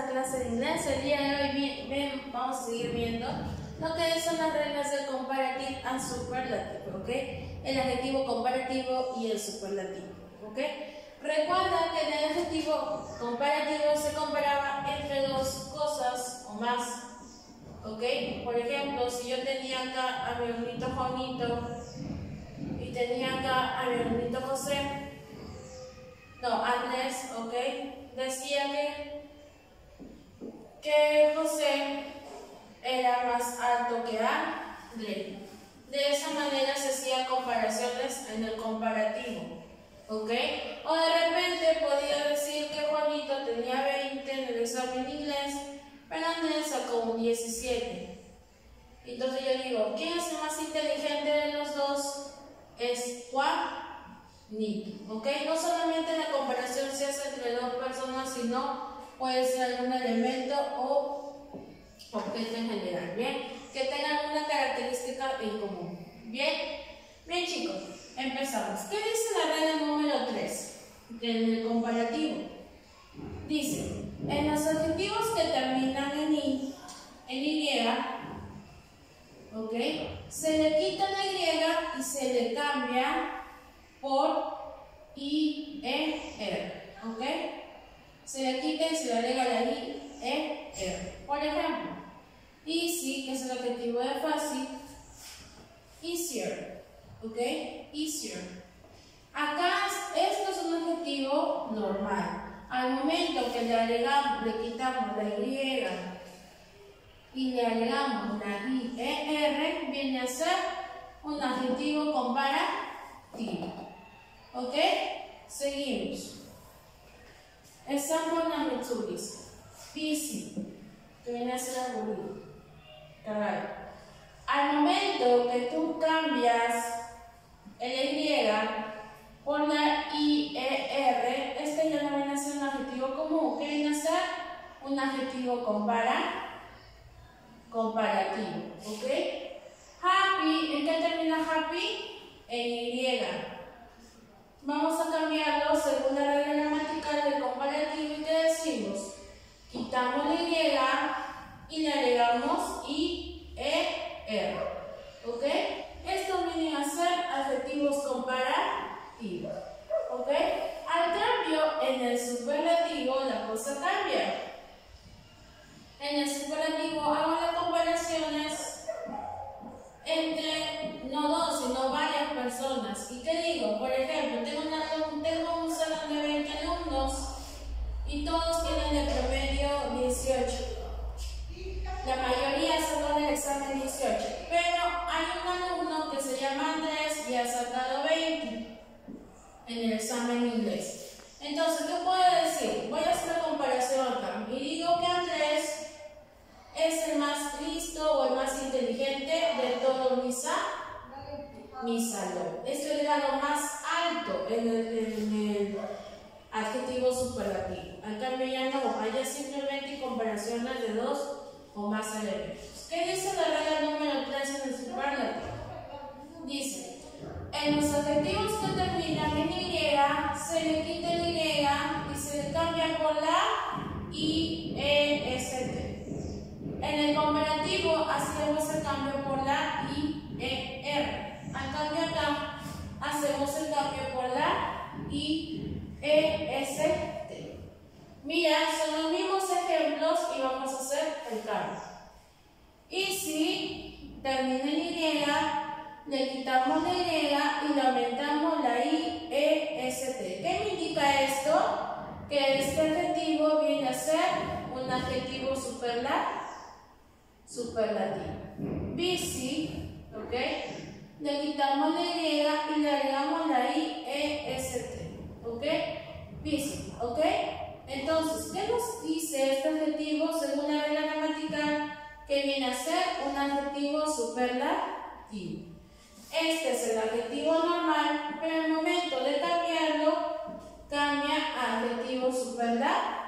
la clase de inglés. El día de hoy vamos a seguir viendo lo que son las reglas del comparative and superlative, ¿ok? El adjetivo comparativo y el superlativo, ¿ok? Recuerda que en el adjetivo comparativo se comparaba entre dos cosas o más, ¿ok? Por ejemplo, si yo tenía acá a mi bonito Juanito y tenía acá a mi bonito José, no, Andrés, ¿ok? Decía que, que José era más alto que Andrés. De esa manera se hacían comparaciones en el comparativo, ¿ok? O de repente podía decir que Juanito tenía 20 en el examen inglés, pero Andrés sacó un 17. Entonces yo digo, ¿quién es el más inteligente de los dos? Es Juan ¿ok? No solamente la comparación se hace entre dos personas, sino puede ser algún elemento objeto en general, ¿bien? Que tengan una característica en común, ¿bien? Bien chicos, empezamos. ¿Qué dice la regla número 3 del comparativo? Dice, en los adjetivos que terminan en I, en Y, ¿ok? Se le quita la Y y se le cambia por I, E, R. ¿Ok? Se le quita y se le agrega la I, E, R. Por ejemplo, easy, que es el adjetivo de fácil, easier. ¿Ok? Easier. Acá esto es un adjetivo normal. Al momento que le agregamos, le quitamos la Y y le agregamos la I, E, R, viene a ser un adjetivo comparativo. ¿Ok? Seguimos. Example number two dice, busy, que viene a ser aburrido. Al momento que tú cambias el Y por la IER, este ya no viene a ser un adjetivo común. ¿Qué viene a ser? Un adjetivo compara, comparativo. ¿Ok? Happy, ¿en qué termina happy? En Y. Vamos a cambiarlo según la regla gramatical del comparativo y te decimos, quitamos la Y y le agregamos R. ¿Ok? Esto viene a ser adjetivos comparativos. ¿Ok? Al cambio, en el superlativo la cosa cambia. En el en el examen inglés. Entonces, ¿qué puedo decir? Voy a hacer la comparación acá y digo que Andrés es el más listo o el más inteligente de todo mi, salón. Es el grado más alto en el, adjetivo superlativo. Al cambio ya no, haya simplemente comparaciones de dos o más elementos. ¿Qué dice la regla número 3 en el superlativo? Dice, en los adjetivos que terminan en Y, se le quita el Y y se le cambia por la I, E, S, T. En el comparativo hacemos el cambio por la I, E, R. Al cambio acá, hacemos el cambio por la I, E, S, T. Mira, son los mismos ejemplos y vamos a hacer el cambio. Y si termina en Y, le quitamos la Y y le aumentamos la I, E, S, T. ¿Qué me indica esto? Que este adjetivo viene a ser un adjetivo superlativo superlativo. Busy, ¿ok? Le quitamos la Y y le agregamos la I, E, S, T, ¿ok? Busy, ¿ok? Entonces, ¿qué nos dice este adjetivo según la regla gramatical? Que viene a ser un adjetivo superlativo. Este es el adjetivo normal, pero el momento de cambiarlo, cambia a adjetivo superlativo.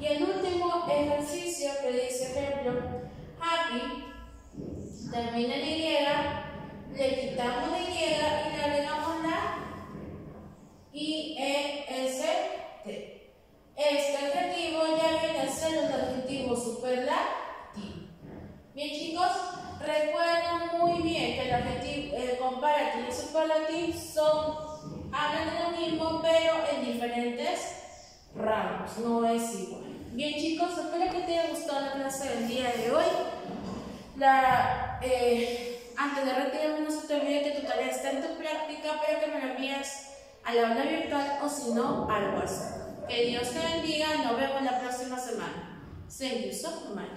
Y el último ejercicio que dice, ejemplo, happy, termina en Y, le quitamos la Y y le agregamos la I, E, S, T. Este superlativo. Bien chicos, recuerden muy bien que el adjetivo, el superlativo son, hablan de lo mismo pero en diferentes ramos, no es igual. Bien chicos, espero que te haya gustado la clase del día de hoy. La, eh, antes de retirarme no se te olvide que tu tarea está en tu práctica, pero que me la envíes a la aula virtual o si no al WhatsApp. Que Dios te bendiga, nos vemos la próxima semana. Thank you.